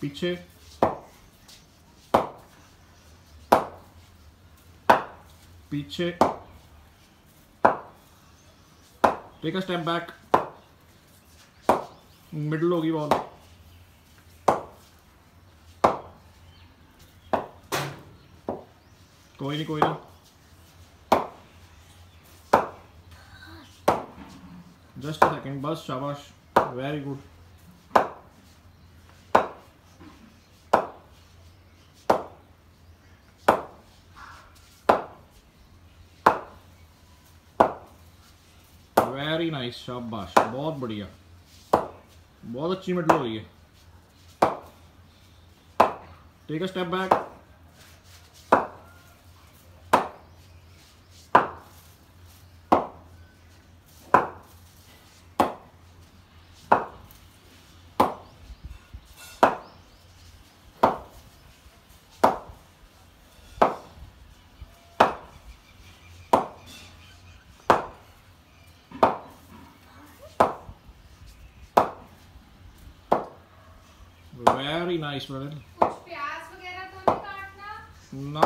पीछे। पीछे। Take a step back middle होगी बॉल कोई नहीं कोई नहीं। जस्ट सेकंड बस शाबाश। वेरी गुड वेरी नाइस शाबाश बहुत बढ़िया। बहुत अच्छी मेडल हो रही है। Take a step back very nice brother कुछ प्याज वगैरह तो नहीं काटना? ना।